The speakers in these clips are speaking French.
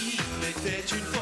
Il était une fois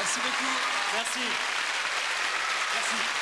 Merci beaucoup. Merci. Merci.